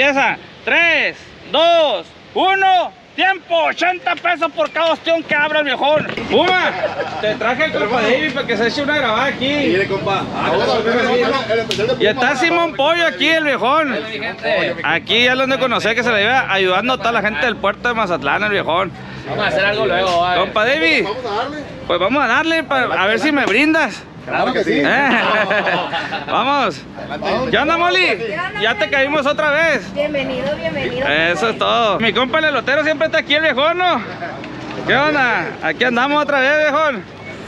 Empieza. 3, 2, 1. ¡Tiempo! 80 pesos por cada ostión que abra el viejón. Puma, te traje el compa David para que se eche una grabada aquí. Mire, compa. Y está Simón Pollo aquí, el viejón. Aquí ya lo han de conocer que se le lleva ayudando a toda la gente del puerto de Mazatlán, el viejón. Vamos a hacer algo luego, vale. Compa David, Vamos a darle. pues vamos a darle para a ver si me brindas. Claro que sí. ¿Eh? Vamos. ¿Qué onda, Molly? Ya te caímos otra vez. Bienvenido, bienvenido. Eso es todo. Mi compa el elotero siempre está aquí, el viejón, ¿no? ¿Qué onda? Aquí andamos otra vez, viejón.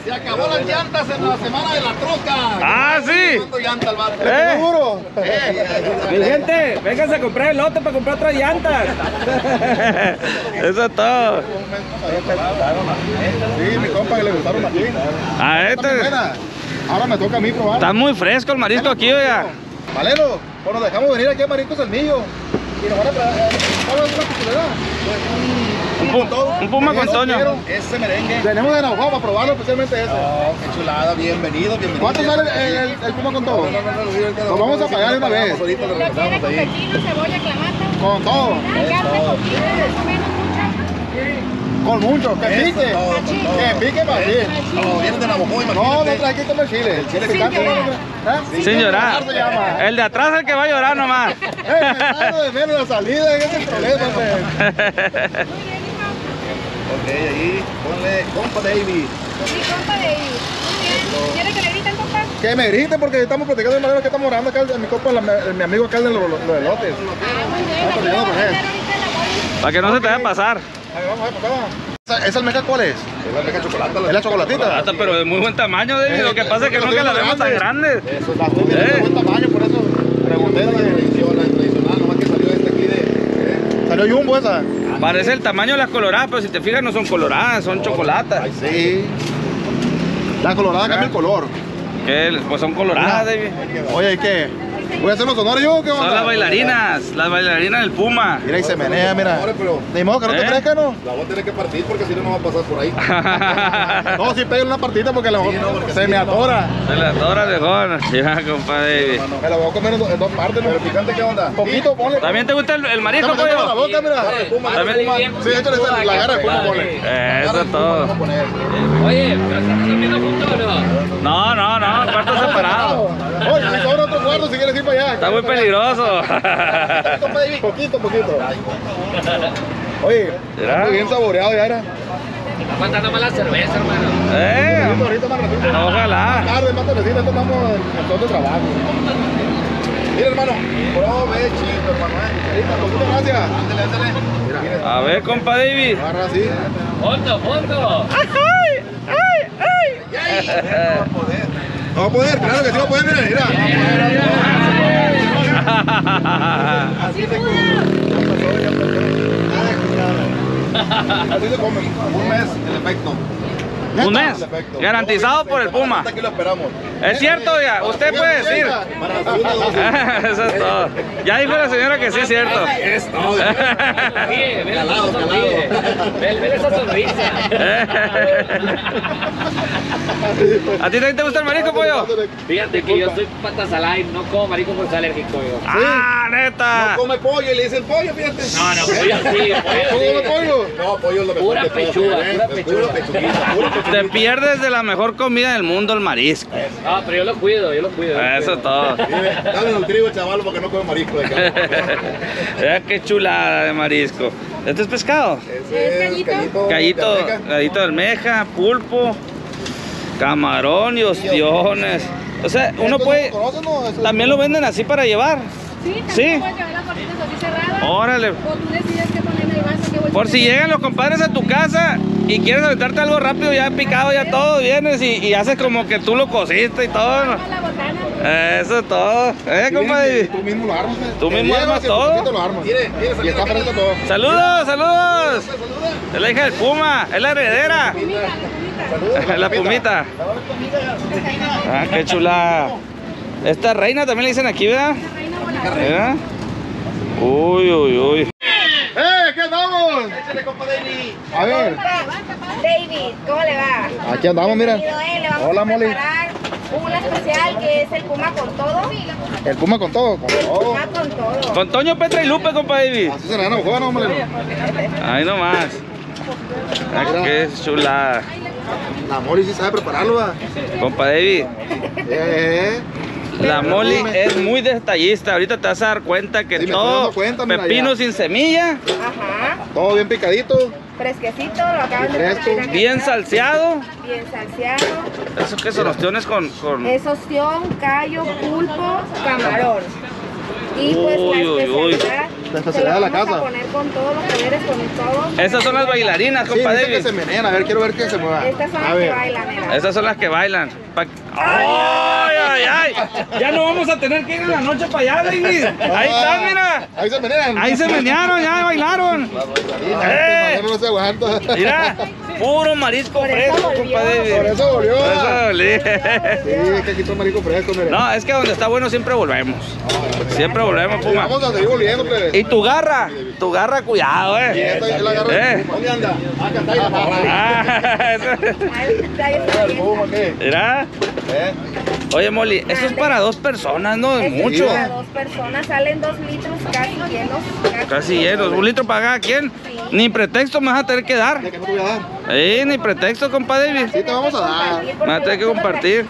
Se acabó las llantas en la semana de la troca. Ah, sí. ¿Cuánto llanta el vato? ¿Eh? Seguro. Mi gente, vénganse a comprar el lote para comprar otras llantas. Eso es todo. Sí, mi compa que le gustaron aquí. A este. Ahora me toca a mí probar. Está muy fresco el marisco aquí, oiga. Valero, pues nos dejamos venir aquí a Mariscos El Millo. Y nos van a traer. ¿Cuál es una cuchilera? Un, pu- un puma con Toño. Ese merengue. Tenemos de Navajo para probarlo, especialmente ese. qué chulada, bienvenido, bienvenido. ¿Cuánto sale el, el, el puma con todo? Lo vamos a pagar de una vez. ¿Lo quiere con pepino, cebolla, clamato? Con todo. Carne poquita, más o menos mucha. Con mucho, que pique. Que pique para ti. No, viene de Navajo, No, no trae aquí como el chile. El chile picante. ¿Eh? Sin llorar. El de atrás es el que va a llorar nomás. Eh, me de menos la salida, ese es el problema. Ok, ahí, ponle compa David. Sí, compa de ahí. Muy bien. ¿Quiere que le griten, compa? Que me griten porque estamos platicando de manera que estamos orando acá, mi compa, la- mi amigo acá de los los elotes. Ah, muy bien. Para que no se te vaya a pasar. Ahí vamos, pasaba. ¿Esa almeja cuál es? Es la almeja chocolate. ¿Es la chocolatita? Pero de muy buen tamaño, David. Lo que pasa es que nunca la vemos tan grandes. Eso, la estoy viendo de Eh. buen tamaño, por eso pregunté. La tradicional, nomás que salió este aquí de... Salió jumbo esa. Parece el tamaño de las coloradas, pero si te fijas no son coloradas, son chocolatas. Sí. La colorada cambia el color. ¿Qué? Pues son coloradas, David. Oye, ¿y qué? ¿Voy a hacer los honores yo qué onda? Son las bailarinas, las bailarinas del Puma. Mira y se menea, mira. Ni modo que no te ¿Eh? crezca, ¿no? La voy a tener que partir porque si no, no va a pasar por ahí. No, si pega una partita porque a lo mejor se me atora. Se la tora mejor. Ya, compadre. Me la voy a comer en, do- en dos partes, ¿no? ¿Pero picante qué onda? Poquito, ponle. ¿También te gusta el, el marisco, Dame la pollo? boca, mira. También. Sí, échale esa- la garra de puma, ponle. Eso es todo. Oye, ¿pero están comiendo juntos o no? No, no, no, cuarto separado. Oye, si sobra otro cuarto, si quieres ir para allá. Está muy peligroso. Poquito, poquito. Oye, ¿Será? muy bien saboreado ya era. Está faltando más la cerveza, hermano. Eh, Ahorita, ahorita más ratito. ojalá. Tarde, más tardecita, estamos en el de trabajo. Mira, hermano. Provechito, hermano. eh. Muchas gracias. Ándale, ándale. Mira, mira. A ver, compa David. Agarra así. ¡Foto, foto! No va a poder, claro que sí va a poder, mira, mira. Así se come. Un mes, el efecto. Un mes. Garantizado por el Puma. Aquí lo esperamos. Es cierto, oiga. Usted puede decir. Eso es todo. Ya dijo la señora que sí es cierto. Es todo. Calado. Ve, ve esa sonrisa. ¿A ti también te gusta el marisco, pollo? Fíjate que yo soy patas al aire, no como marico porque soy alérgico yo. Ah, neta. No come pollo y le dicen pollo, fíjate. No, no, pollo sí, pollo ¿Cómo sí. lo pollo? No, pollo es lo mejor Pura que pechuga, ¿eh? pura pechuga. pechuguita, pura pechuguita. Te pierdes de la mejor comida del mundo, el marisco. Ah, pero yo lo cuido, yo lo cuido. Eso es todo. Dale el trigo, chaval, porque no come marisco. Mira qué chulada de marisco. ¿Este es pescado? Es callito? Gallito, América. gallito de almeja, pulpo, camarón y ostiones. O sea, uno ¿Esto puede... También lo venden así para llevar. Sí, también Sí. puedes llevar las gorditas así cerradas. Órale. O tú decides qué poner en el vaso, qué Por si llegan los compadres a tu casa y quieres aventarte algo rápido, ya picado, ya todo, vienes y, y haces como que tú lo cosiste y todo. Eso es todo. ¿Eh, compadre? Tú mismo lo armas. eh. Tú mismo armas todo. Y está todo. Saludos, saludos. Es la hija del Puma, es la heredera. La pumita. Ah, qué chula. Esta reina también le dicen aquí, ¿verdad? Reina. ¿Verdad? Uy, uy, uy. ¡Eh, qué andamos! A ver, David, ¿cómo le va? aquí andamos, mira. Eh, le vamos Hola, a Molly. preparar Un especial que es el Puma con todo. El Puma con todo. Con El todo. Puma con todo. Con Toño, Petra y Lupe, compa David. Así se le gana mejor, ¿no, Maleno? Ahí nomás. Ah, qué chulada. La Mori sí sabe prepararlo, ¿va? Compa David, Eh, la Molly es muy detallista. Ahorita te vas a dar cuenta que Sí, todo cuenta, mira, pepino ya. sin semilla, Ajá. todo bien picadito. Fresquecito, lo acaban de Fresco. bien salseado. Bien salseado. Eso que son ostiones con, con... Es ostión, callo, pulpo, camarón. Y pues Uy, uy, la uy. especialidad. La especialidad de la casa. a poner con todos los poderes, con todo. Esas son las bailarinas, Sí, compa dice que se menean. A ver, quiero ver que se mueva. Estas son A las que ver. bailan, mira. Esas son las que bailan. Pa- ¡Ay, ay, ay! Ya no vamos a tener que ir en la noche para allá, David. Ahí está, mira. Ahí se menean. Ahí se menearon, ya bailaron. Eh. ¡Eh! No se aguanta. Mira, puro marisco Por fresco, volvió. compa David. Por eso volvió. Por eso volví. Sí, es que aquí está marico fresco, mire. No, es que donde está bueno siempre volvemos. Siempre volvemos, Puma. Vamos a seguir volviendo, plebe. Y tu garra, tu garra, cuidado, Y eh. esta es la garra Eh. ¿Dónde anda? Acá está ahí la. Ah. Mira. ¿Eh? Oye, Molly, eso es para dos personas, ¿no? Es es mucho. Para dos personas salen dos litros casi llenos. Casi llenos. Un litro para cada quien. Ni pretexto me vas a tener que dar. ¿De qué no te voy a dar? Eh, ni pretexto, compa David. Sí, te vamos a dar. Me va a tener que compartir.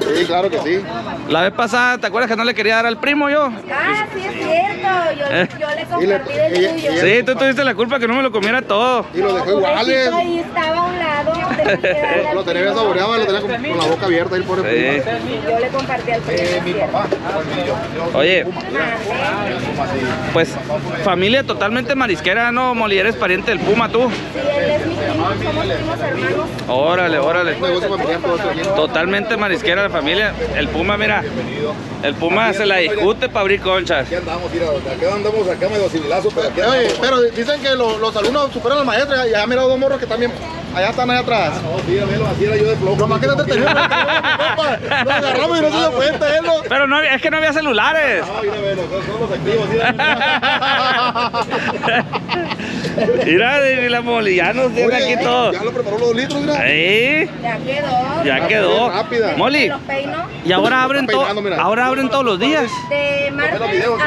Sí, claro que sí. La vez pasada, ¿te acuerdas que no le quería dar al primo yo? Ah, sí es cierto. Yo, Eh. yo le Y le- compartí del y- tuyo. y- Sí, tú tuviste la culpa que no me lo comiera todo. Y lo dejó pobrecito, Ahí estaba a un lado. tenía que darle al Lo tenía saboreado, lo tenía con, con la boca abierta ahí, pobre Sí. primo. Yo le compartí al primo. Eh, mi papá. Oye, Mande. pues familia totalmente marisquera, ¿no? Molly, eres pariente del Puma, tú. Sí, él es mi somos primos hermanos. Órale, órale. Totalmente marisquera la familia. El Puma, mira. El Puma se la discute para abrir conchas. Aquí andamos, mira, acá andamos acá medio civilazo, pero aquí Oye, pero dicen que lo- los alumnos superan a los maestros y ya mirado dos morros que también allá están allá atrás. No, sí, míralo, así era yo de flojo. Nomás que no te teníamos, Lo agarramos y no se dio cuenta, él. ¿no? Pero no, había- es que no había celulares. No, mira, ve, los- son los activos, mira. Mira, de la Molly, ya nos tiene aquí todo. Ya lo preparó los litros, mira. Ahí, Ya quedó. ya quedó. rápida. Molly, Los peino y ahora abren Está todo. Ahora abren todos los días. de martes a domingo.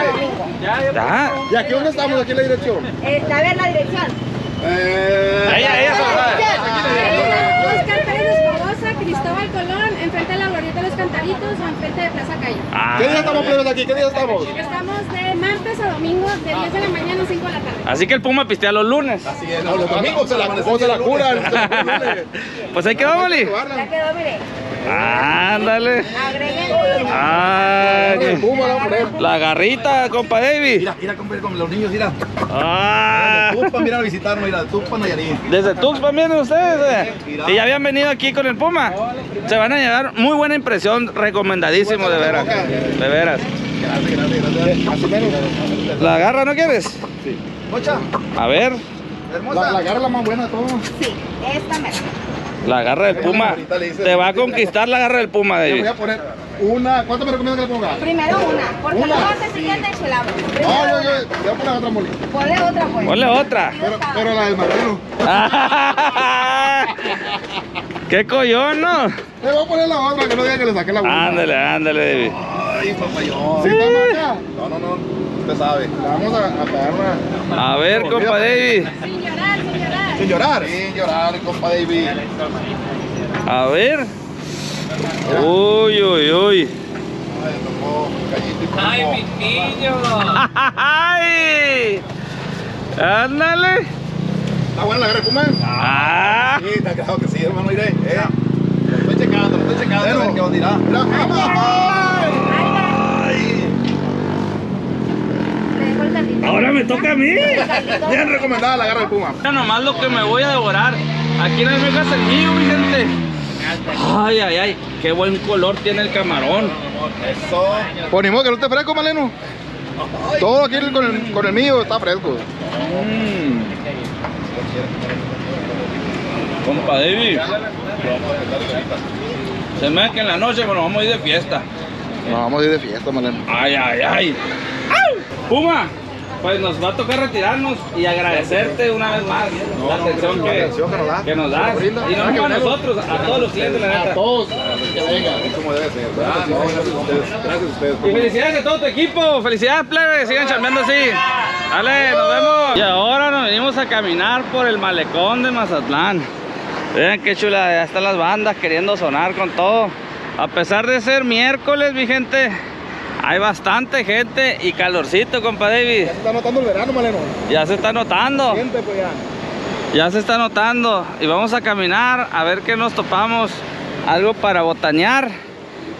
Ya. ¿Y aquí dónde estamos? Aquí en la dirección. A ver la dirección. Eh, Ella, ella se va. Oscar Pérez Escobosa, Cristóbal Colón, enfrente de la Glorieta de los Cantaritos o enfrente de Plaza Calle. Ah. ¿Qué día estamos plebes aquí? ¿Qué día estamos? Estamos de martes a domingo, de 10 de la mañana a 5 de la tarde. Así que el Puma pistea los lunes. Así es, no, los domingos se la ¿Cómo se la curan? Pues ahí quedó, Molly. Ya quedó, mire. Ándale. Ah, El Puma la garrita, compa David. Mira, mira, compa, con los niños, mira. Ah. Tuxpan, mira a visitarnos, mira, Tuxpan, Nayarit. Desde Tuxpan vienen ustedes, eh? Y ya habían venido aquí con el Puma. Se van a llevar muy buena impresión, recomendadísimo, de veras. De veras. ¿La garra no quieres? Mocha, A ver, la, la garra es la más buena de todo. Sí, esta me la garra del Puma. Te va a conquistar la garra del Puma, Le voy David. a poner una. ¿Cuánto me recomiendas que le ponga? Primero una, porque Una. luego antes siguiente enchilamos. No, yo, una. le voy a poner otra moli. Ponle otra, pues. Ponle otra. Pero, pero la del martelo. ¡Qué collón, no! Le voy a poner la otra, que no diga que le saqué la buena. Ándale, ándale, David. Ay, papayón. ¿Sí está marca? No, no, no, usted sabe. Le vamos a, a pegar una. A ver, compa David. Sin llorar, sin llorar. Compa David. A ver. Uy, uy, uy. Ay, tocó gallito y pulpo. ¡Ay, mi niño! ¡Ay! Ándale. ¿Está buena la garra de? Ah. Sí, está claro que sí, hermano, mire. Eh. Lo estoy checando, lo estoy checando, a ver qué os dirá. Mira, Ahora me toca a mí. Bien recomendada la garra de Puma. Mira nomás lo que me voy a devorar. Aquí en el el mío, mi gente. Ay, ay, ay. Qué buen color tiene el camarón. Eso. Pues ni modo que no esté fresco, Maleno. Todo aquí con el, con el mío está fresco. Mm. Compa David. Se me que en la noche nos vamos a ir de fiesta. Nos vamos a ir de fiesta, Maleno. Ay, ay, ay. ¡Au! Puma, pues nos va a tocar retirarnos y agradecerte una vez más la atención que, atención que nos da. que nos das. Nos. Y no Ah, solo a venimos. nosotros, a todos los clientes, la neta. A todos, que venga, es como debe ser. Ah, no, gracias a ustedes. Gracias a ustedes. Y felicidades a todo tu equipo, felicidades plebe, sigan chambeando así. Dale, nos vemos. Y ahora nos venimos a caminar por el malecón de Mazatlán. Vean qué chula, ya están las bandas queriendo sonar con todo. A pesar de ser miércoles, mi gente, hay bastante gente y calorcito, compa David. Ya se está notando el verano, Maleno. Ya se está notando. Siente, pues ya. Ya se está notando y vamos a caminar a ver qué nos topamos. Algo para botanear,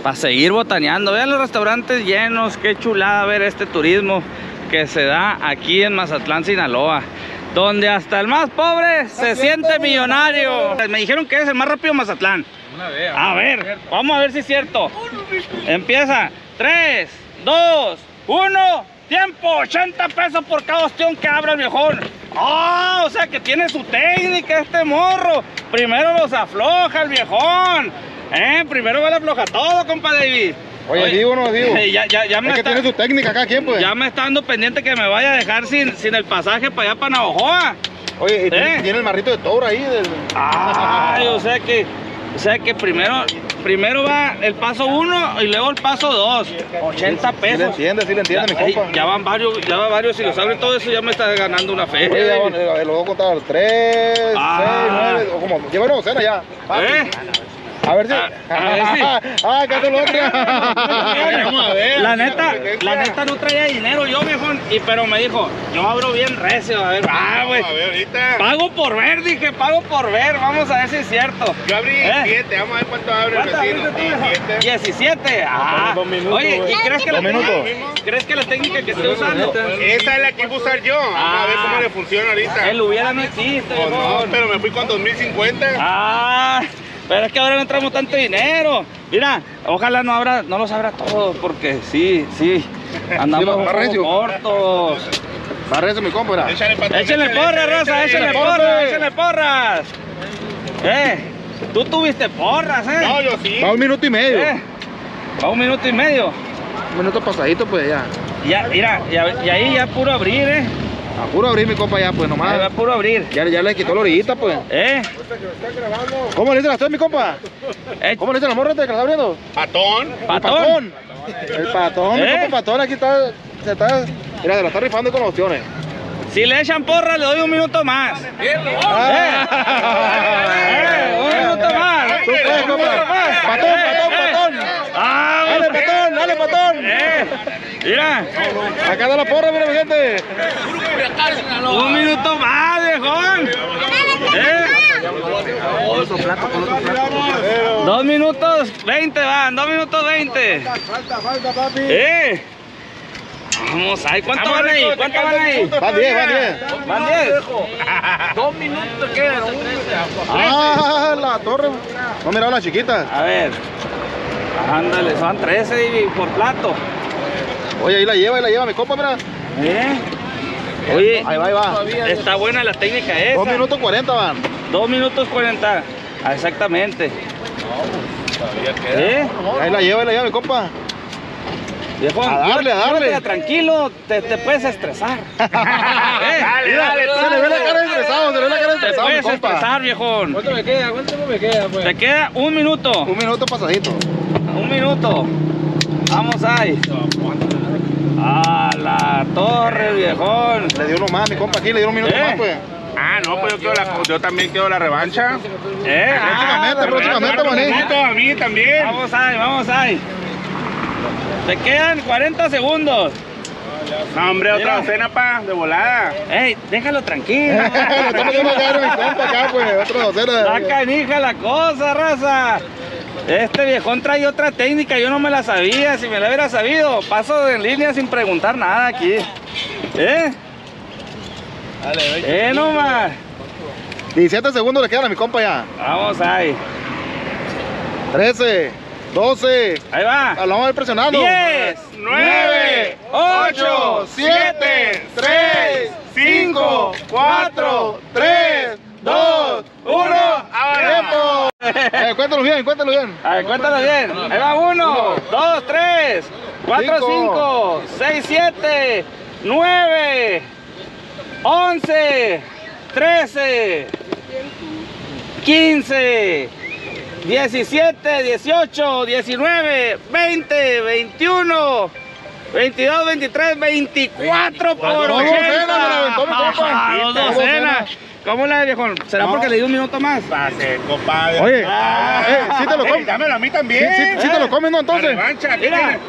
para seguir botaneando. Vean los restaurantes llenos, qué chulada ver este turismo que se da aquí en Mazatlán, Sinaloa. Donde hasta el más pobre se siente millonario. Me dijeron que es el más rápido Mazatlán. A ver, vamos a ver si es cierto. Empieza. 3, 2, 1. Tiempo, 80 pesos por cada ostión que abra el viejón. ¡Ah! o sea que tiene su técnica este morro. Primero los afloja el viejón. ¿Eh? Primero va a afloja todo, compa David. Oye, digo o no digo. Ya, ya, ya me Es que está, tiene su técnica acá, ¿quién, pues? ya me está dando pendiente que me vaya a dejar sin, sin el pasaje para allá, para Navajoa. Oye, ¿Eh? tiene el marrito de toro ahí. Del... Ay, o sea que, o sea que primero, primero va el paso 1 y luego el paso 2. 80 Sí le pesos. entiende, sí le entiende, mi Ey, compa. ya van varios, ya van varios, si lo saben todo eso ya me está ganando una fe. Ya, bueno, eh, lo voy a contar. 3, 6, Ah. 9, o como. Lleva una docena ya. ¿Eh? A ver si. Ah, a ver si. ah, ¿qué hace el otro? Vamos a ver. La neta, la neta no traía dinero yo, viejón, y pero me dijo, yo abro bien recio, a ver, ah, güey. A ver, ahorita. Pago por ver, dije, pago por ver, vamos a ver si es cierto. Yo abrí ¿Eh? 7, vamos a ver cuánto abre el ¿Cuánto vecino. abriste tú, viejo? 17. 17. Ah, dos minutos, oye. ¿y crees que, la Dos minutos. técnica, crees que la técnica que estoy usando? Esa es la que iba a usar yo. A ver Ah. cómo le funciona ahorita. El hubiera no existe, O no, pero me fui con 2050. Ah, pero es que ahora no traemos tanto dinero. Mira, ojalá no abra, no los abra todos, porque sí, sí, andamos Sí, un poco cortos. Para eso, mi compa, mira. Échale échale, porras, échale, raza, échale. échenle porras, échenle porras. Eh, tú tuviste porras, eh. No, yo sí. Va un minuto y medio. Eh, va un minuto y medio. Un minuto pasadito, pues ya. Ya, mira, y ahí ya puro abrir, eh. A puro abrir, mi compa, ya, pues Ahí va nomás. puro abrir. Ya, ya le quitó la orillita, pues. Eh, ¿Cómo le dice la usted, mi compa? eh, ¿Cómo le dice la morra que la está abriendo? Patón. El patón. El patón, mi ¿Eh? compa patón, aquí está. Se está. Mira, se la está rifando con opciones. Si le echan porra, le doy un minuto más. Eh, un minuto más. Tú puedes, Un minuto compa. más. Patón, Eh, patón, eh. patón. Ah, Dale, güey. patón, dale, patón. Eh, mira, Acá da la porra, mira, mi gente. un minuto más, viejón. Eh. Dos minutos veinte van, dos minutos veinte. Falta, falta, papi. Eh. Vamos ahí, ¿cuánto van ahí? ¿Cuánto van ahí? Van 10, van 10. Van 10. Ah, la torre. No miraba la chiquita. A ver. Ándale, son 13 Divi, por plato. Oye, ahí la lleva, ahí la lleva, mi compa, mira. ¿Eh? Oye, Ahí va, ahí va. está buena la técnica esa. 2 minutos 40 van. 2 minutos 40. Ah, exactamente. ¿Eh? Ahí la lleva, ahí la lleva, mi compa. Viejo, A darle, a darle. tranquilo, te, te puedes estresar. ¿Eh? Dale, dale, Se le ve la cara estresado, se le ve la cara Te estresado, mi puedes compa. estresar, viejón. ¿Cuánto me queda? ¿Cuánto me queda, pues? Te queda un minuto. Un minuto pasadito. Un minuto. Vamos ahí. A la torre, viejón. Le dio uno más, mi compa, aquí le dio un minuto Eh. más, pues. Ah, no, pues yo, quiero la, yo también quiero la revancha. ¿Eh? Próximamente, Ah, próximamente. Minuto a mí también. Vamos ahí, vamos ahí. Te quedan 40 segundos. No, hombre, otra Mira. docena, pa, de volada. Ey, déjalo tranquilo. Le estamos dando a mi compa acá, pues, otra docena. Está canija la cosa, raza. Este viejón trae otra técnica, yo no me la sabía. Si me la hubiera sabido, paso en línea sin preguntar nada aquí. ¿Eh? Eh, nomás. 17 segundos le quedan a mi compa ya. Vamos ahí. 13, 12. Ahí va. Ah, Lo vamos a ir presionando. 10, 9, 8, 7, 3, 5, 4, 3, 2, 1. ¡Tiempo! Eh, cuéntalo bien, cuéntalo bien. A ver, cuéntalo bien. Ahí va 1, 2, 3, 4, Cinco. 5, 6, 7, 9, 11, 13, 15, 17, 18, 19, 20, 21, 22, 23, 24 por Dos 80. docenas, me la aventó mi compa. Ah, Dos Dos docenas. ¿Cómo la de viejón? ¿Será No. porque le di un minuto más? Pase, compadre. Oye, eh, sí te lo comes. Dámelo a mí también. sí, sí te lo comes, ¿no? La Entonces. revancha. ¿qué Mira, tiene?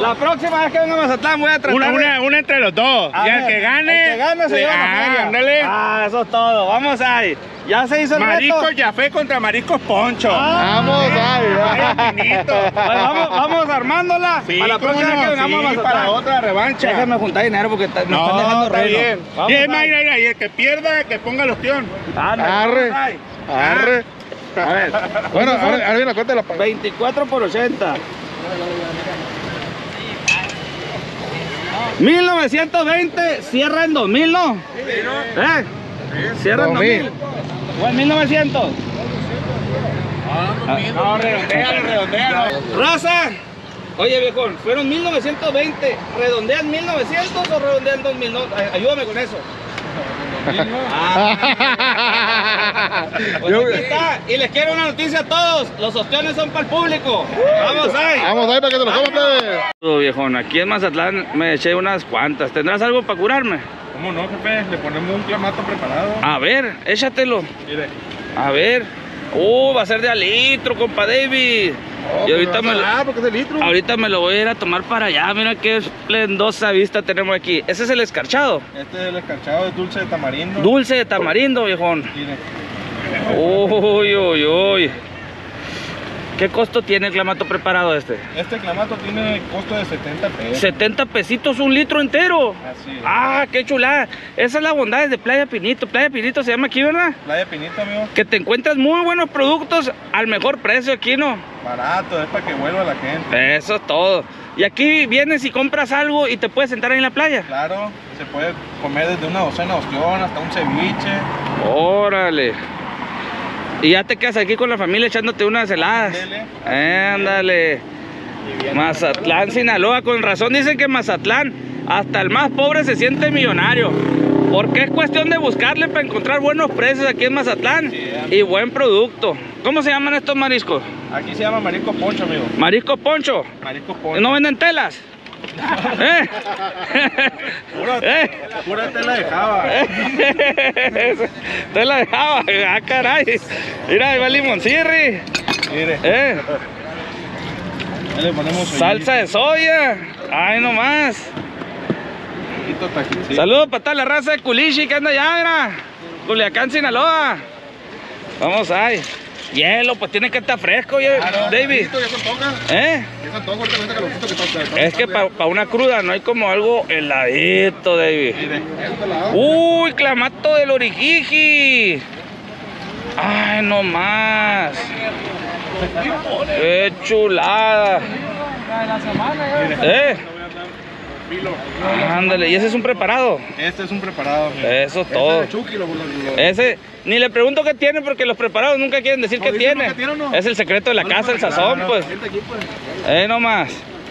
la próxima vez que venga a Mazatlán voy a tratar Una, de- una, una entre los dos. A y el ver, que gane. El que gane se le- lleva la Ah, ándale. Ah, eso es todo. Vamos ahí. Ya se hizo el Mariscos reto. Yafé contra Mariscos Poncho. Vamos, ay, Vaya ay. finito. Pues vamos, vamos armándola. Sí, para la próxima no, que vengamos sí, a para otra revancha. Déjenme juntar dinero porque está- me están No, dejando está reino. bien. Vamos y mira, mira, y el que pierda, que ponga los ostión. Ándale, Arre. vamos. Arre. A ver, Bueno, ahora, ahora viene la cuenta de la paga. 24 por 80. 1920 cierra en 2000, ¿no? ¿Eh? Cierra en 2000. 2000. O en 1900. No, redondealo, redondealo. Raza. Oye, viejón, fueron 1920. ¿Redondean 1900 o redondean 2000? No, ay- ayúdame con eso. Ah, pues Yo- aquí está. Y les quiero una noticia a todos. Los ostiones son para el público. Vamos ahí. Vamos ahí para que te lo comas, plebe. Viejón, aquí en Mazatlán me eché unas cuantas. ¿Tendrás algo para curarme? ¿Cómo no, jefe? Le ponemos un clamato preparado. A ver, échatelo. Mire. A ver. Uh, va a ser de a litro, compa David. Y ahorita me, lo, Ah, porque es de litro. ahorita me lo voy a ir a tomar para allá. Mira qué esplendosa vista tenemos aquí. Ese es el escarchado. Este es el escarchado de dulce de tamarindo. Dulce de tamarindo, viejón. Uy, uy, uy. ¿Qué costo tiene el clamato preparado este? Este clamato tiene costo de 70 pesos. 70 pesitos un litro entero. Así es. Ah, qué chulada. Esa es la bondad de Playa Pinito. Playa Pinito se llama aquí, ¿verdad? Playa Pinito, amigo. Que te encuentras muy buenos productos al mejor precio aquí, ¿no? Barato, es para que vuelva la gente. Eso es todo. Y aquí vienes y compras algo y te puedes sentar ahí en la playa. Claro, se puede comer desde una docena de ostión hasta un ceviche. Órale. Y ya te quedas aquí con la familia echándote unas heladas. Ándele. Ándale. Mazatlán, Sinaloa. Con razón dicen que Mazatlán, hasta el más pobre se siente millonario. Porque es cuestión de buscarle para encontrar buenos precios aquí en Mazatlán y buen producto. ¿Cómo se llaman estos mariscos? Aquí se llama marisco poncho, amigo. Marisco poncho. Marisco poncho. ¿No venden telas? ¿Eh? Pura, ¿Eh? pura tela de java. Te la dejaba, ah caray. Mira, ahí va el limoncirri. Mire, Eh, ahí le ponemos salsa de soya. Ay, nomás. Saludos para toda la raza de Culichi que anda allá, mira. Culiacán, Sinaloa. Vamos ahí. Hielo, pues tiene que estar fresco, oye, David. ¿Eh? Es que para una cruda no hay como algo heladito, David. Uy, clamato del orijiji. Ay, no más. Qué chulada. Eh. Ándale, y ese es un preparado. este es un preparado. amigo. Eso es Ese todo. de Chucky, lo- lo- lo- Ese, ni le pregunto qué tiene porque los preparados nunca quieren decir No, qué tiene. no. Es el secreto de la casa, el sazón, claro. pues. Aquí, pues. Eh, no más.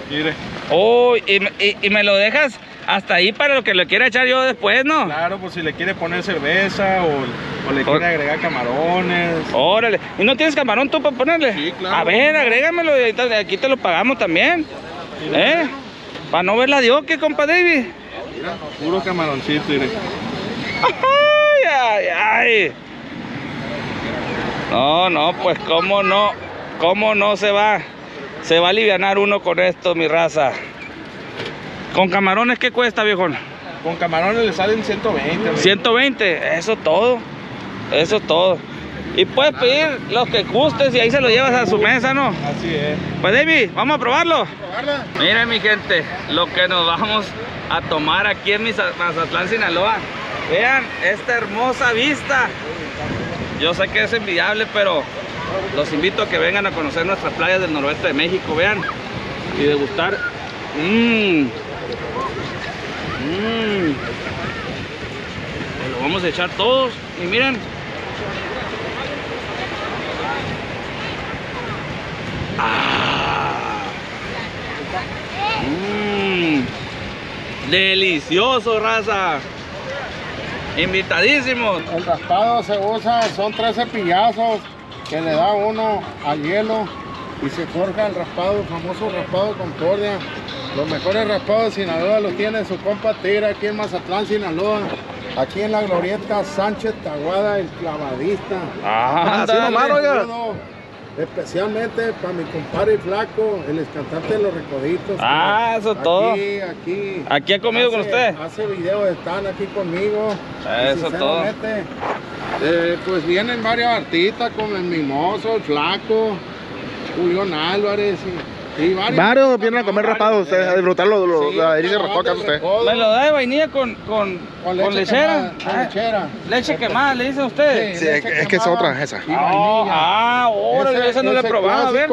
Mire, Uy, y, me- y- y me lo dejas hasta ahí para lo que le quiera echar yo después, ¿no? claro, pues si le quiere poner cerveza o, o le quiere agregar camarones. Órale. ¿Y no tienes camarón tú para ponerle? Sí, claro. A ver, agrégamelo y aquí te lo pagamos también. ¿Eh? Para no ver la dioque, compa David. Puro camaroncito, mire. Ay, ay, ay. No, no, pues cómo no, cómo no se va, se va a alivianar uno con esto, mi raza. Con camarones, ¿qué cuesta, viejón? Con camarones le salen 120. amigo. 120, eso todo, eso todo. Y puedes pedir los que gustes y ahí se lo llevas a su mesa, ¿no? Así es. Pues David, vamos a probarlo. Miren mi gente, lo que nos vamos a tomar aquí en Mazatlán, Sinaloa. Vean esta hermosa vista. Yo sé que es envidiable, pero los invito a que vengan a conocer nuestras playas del noroeste de México, vean. Y degustar. Mmm. Mmm. Lo vamos a echar todos. Y miren. Ah. Mmm. Delicioso, raza. Invitadísimos. El raspado se usa, son tres cepillazos que le da uno al hielo y se forja el raspado, el famoso raspado Concordia. Los mejores raspados de Sinaloa los tiene su compa Tira aquí en Mazatlán, Sinaloa. Aquí en la glorieta Sánchez Taguada, el clavadista. Ah, Ándale, nomás, oiga. Especialmente para mi compadre Flaco, el escantante de los recoditos. Ah, eso es todo. Aquí, aquí. Aquí ha comido con Hace- usted. Hace videos, están aquí conmigo. Eso todo. sinceramente, eh, pues vienen varios artistas como el Mimoso, el Flaco, Julián Álvarez y, y varios. Varios vienen a comer rapados, ustedes, a disfrutar los, los, Sí, la delicia hace usted. Me lo da de vainilla con, con, con con leche lechera. quemada, Ah, lechera. Leche quemada, le dicen ustedes. Sí, es, que es otra, esa. Ah, órale, Ese- esa no la he probado, a ver.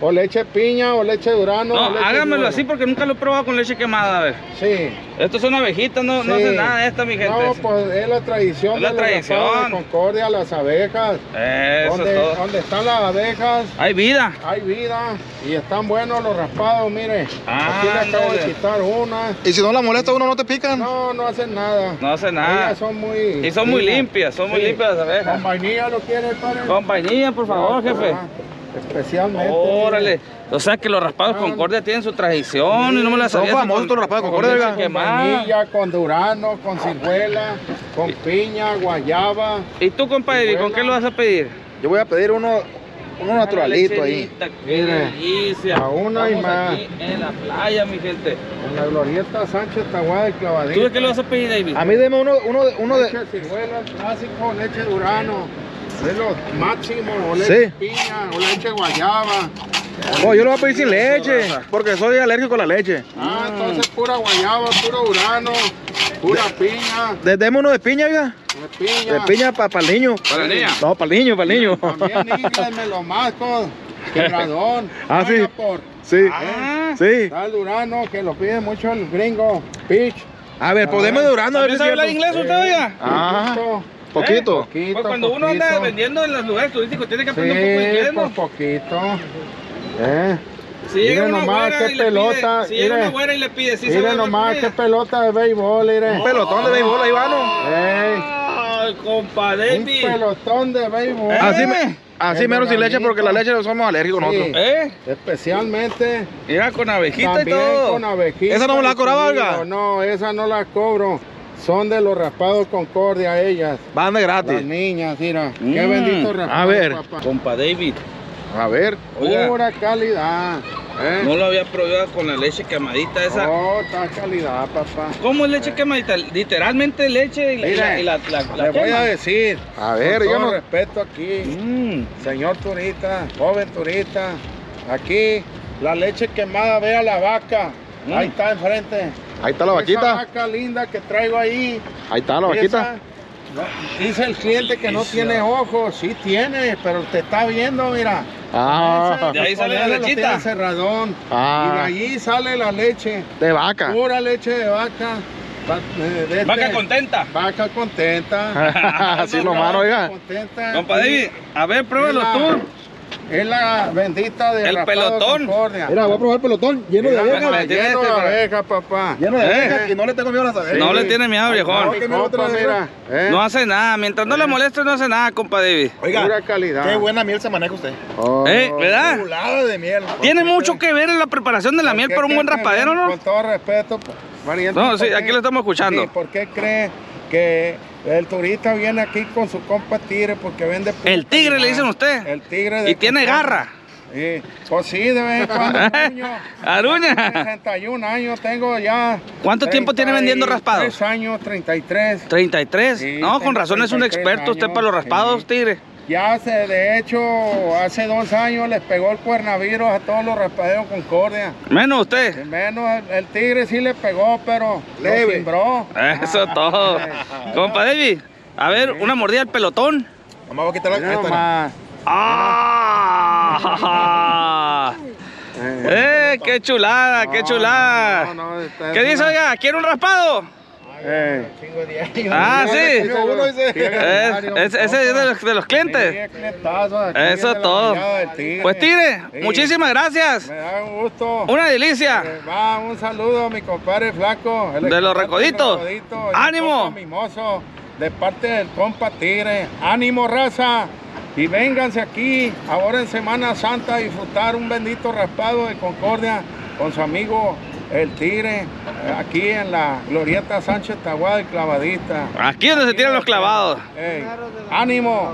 O leche piña, o leche durano. o No, leche hágamelo duro. así porque nunca lo he probado con leche quemada, a ver. Sí. Esto es una abejita, no, no sí. hace nada de esto, mi gente. No, pues es la tradición Es la de tradición. de Concordia, las abejas. Eso donde, es todo. donde están las abejas, Hay vida. hay vida y están buenos los raspados, mire. Ah, Aquí le acabo de quitar una. Y si no la molesta uno, no te pican. No, no hacen nada. No hace nada. Ellas son muy. Y son muy limpias, son muy limpias las abejas. Con vainilla lo quiere, padre. Con vainilla, por favor, jefe. Ajá. Especialmente. Órale. O sea que los raspados Ah. Concordia tienen su tradición y no me la Son sabía. famosos con- los raspados con Concordia, leche. Con quemada. vainilla, con durano, con ciruela, con piña, guayaba. ¿Y tú, compadre, con qué lo vas a pedir? Yo voy a pedir uno, uno naturalito ahí. Mire, delicia. a una y más. aquí en la playa, mi gente. En la glorieta Sánchez Taguada y Clavadito. ¿Tú de qué lo vas a pedir, David? A mí deme uno, uno, de- uno de... Leche ciruela, clásico, leche durano. Es lo máximo, o leche Sí. piña, o leche guayaba. Oh, yo lo voy a pedir sin leche, porque soy alérgico a la leche. Ah, entonces pura guayaba, puro durano, pura piña, De- Deme uno de piña, oiga. de piña. De piña para el niño. ¿Para la niña? No, para el niño, para el niño. También inglés, melomasco, quebradón. Ah, sí. Por- Sí, Ah, sí. Está el durano, que lo pide mucho el gringo. Peach. A ver, pues deme durando a ver si ¿También es sabe hablar cierto. inglés usted, oiga? Ah, Poquito. Pues cuando uno anda vendiendo en los lugares turísticos tiene que aprender un poco de Sí, inglés, por ¿no? poquito. Eh. Si llega Miren una nomás güera qué y le pelota, pide, si llega mire. una güera y le pide, sí hablar nomás qué pelota de béisbol, mire. Un pelotón de béisbol ahí, vano. Ey, Ay, compa un David. pelotón de béisbol. Así, me, así mero sin leche, porque la leche somos alérgicos Sí. nosotros. ¿Eh? Especialmente Mira, con abejita y todo. con abejita. ¿Esa no me la cobraba, oiga? No, esa no la cobro. Son de los raspados Concordia ellas. Van de Las gratis. niñas, mira. Qué Mm. bendito raspado, A ver. papá. Compa David. A ver. Oiga. Pura calidad. ¿eh? No lo había probado con la leche quemadita esa. Oh, está calidad, papá. ¿Cómo es leche quemadita? Literalmente leche y la, y la, y la, la- la Le voy a decir. A ver, con todo respeto aquí. Mm. Señor turista, joven turista, aquí la leche quemada, vea la vaca. Mm. Ahí está enfrente. Ahí está la Esa vaquita. vaca linda que traigo ahí. Ahí está la vaquita. esa, dice el cliente que no tiene ojos. Sí tiene, pero te está viendo, mira. Ah, De ahí sale la lechita. cerradón. Ah. Y de allí sale la leche. de vaca. Pura leche de vaca. Va- eh, de Vaca este- contenta. Vaca contenta. Así lo mano, oiga. contenta. Compa David, a ver, pruébalo Mira, tú. Es la bendita de El pelotón. Concordia. Mira, voy a probar el pelotón lleno de abejas. lleno este de abejas, papá. Lleno de Eh. abejas y no le tengo miedo a las abejas. No le tiene miedo, viejón. No, me otra, mira. eh, No hace nada. Mientras no le moleste, no hace nada, compa David. Oiga, Pura calidad. qué buena miel se maneja usted. Oh, ¿Eh? ¿Verdad? Chulada de miel. Tiene mucho que ver en la preparación de la ¿por miel para un buen raspadero, ¿no? Con todo respeto, pariente, No, ¿por sí, aquí lo estamos escuchando. Sí, ¿Por qué cree que el turista viene aquí con su compa tigre porque vende El tigre, le dicen usted. El tigre de Y tiene garra. Sí, pues sí, de vez en cuando. Aruña. 61 años tengo ya. ¿Cuánto tiempo tiene vendiendo 33 raspados? años, 33. 33. Sí, no, con razón es un 33 experto usted para los raspados, sí. tigre. Ya hace, de hecho, hace dos años les pegó el cuernavirus a todos los raspaderos Concordia. Menos usted. Menos el, el tigre sí le pegó, pero Leve. lo timbró. Eso todo. Compa David, a ver, una mordida al pelotón. Vamos a quitar la Mira esta. nomás. ¡Ah! ¡Eh, qué chulada, qué chulada! No, no, esta ¿Qué dice, oiga? ¿Quiere un raspado? Eh. Ah, sí. Dice uno, dice. Es- es- ese es de los, de los clientes. Eso es todo. Pues tigre, Sí. muchísimas gracias. Me da un gusto. Una delicia. Eh, Va, un saludo a mi compadre Flaco. el De los recoditos. Recodito, ¡Ánimo! Mimoso, de parte del compa Tigre. ¡Ánimo, raza! Y vénganse aquí, ahora en Semana Santa, a disfrutar un bendito raspado de Concordia con su amigo El Tigre, eh, aquí en la Glorieta Sánchez Taguada y Clavadita. Aquí donde se tiran los clavados. Ey, ánimo.